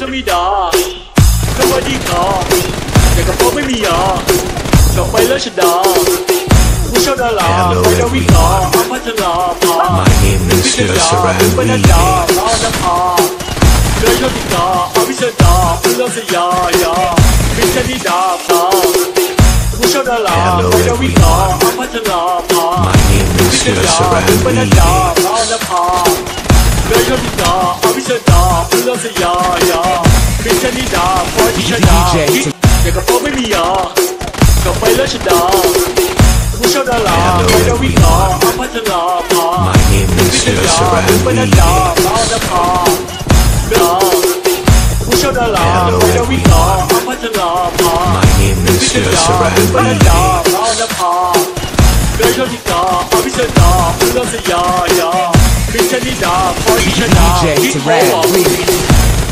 จะมีดาสวัสดีค่ะแต่กระโปรงไม่มีอะชอบไปเลิศชดาผู้ชอบดาราไปดาวิกาอาพัชราภา My name พิ is จาร Surround ณาปนัญญาลาณภาเลยชติกาอภิชดาพุลสยายาพิชนิดาภาผู้ชอบดาราไปดาวิกาอาพัชราภา My name พิ is จารณา Surround ปนัญญาลาณภาเลยชติกาอภิชดาพุลสยายาพิชนิดาพอทิชดาแต่กระโปรงไม่มีอะก็ไปเลิศชดาผู้ชอบดาราไปดาวิกาอาพัชราภา My name is พิจารณา Surround ปนัญญาลาณภา ดาผู้ชอบดาราไปดาวิกาอาพัชราภา My name พิ is จารณา Surround ปนั DJ to rap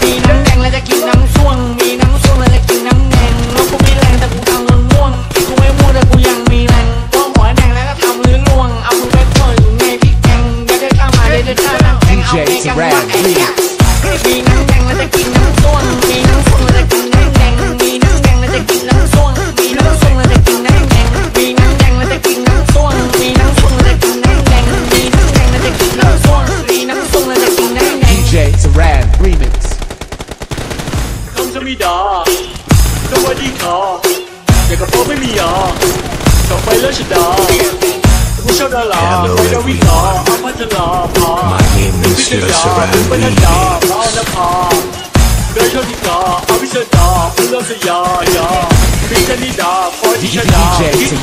มีน้ำแดงแล้วจะกินน้ำส้วง มีน้ำส้วงแล้วจะกินน้ำแดงนกกูมีแรงแต่กูทำเงินง่วงกูไม่ม่วงแต่กูยังมีแรงต้องหัวแดงแล้วก็ทำหรือล่วง เอามือไปเปิดอยู่ในพริกแกงเดี๋ยวเดินข้ามาเดี๋ยวเดินข้ามาแกงเอาไปกันว่าไมีดาสวัสดีค่ะแต่กระโปรงไม่มีอะชอบไปเลิศชดาผู้ชอบดาราไปดาวิกาอาพัชราภา My name พิจารณา Surround ปนัญญาลาณภาเดยชติกาอภิชดาพุลสยายาพิชนิดาพอทิชดา DJ ที่โท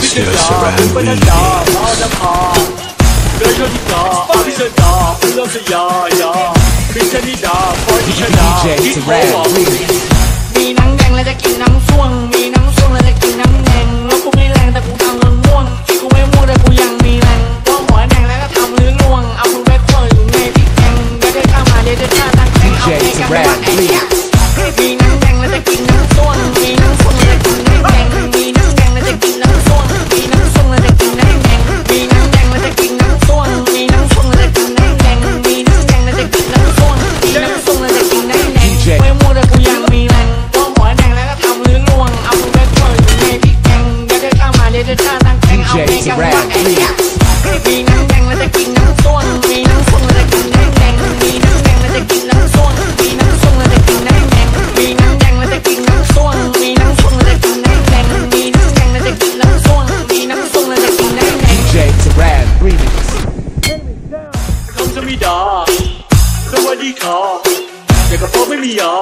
พี่ดป้น DJ ที่รักมีน้งแดงและจะกินน้ำส้วงมี ดีคอเย่ากับโป๊ไม่มียอ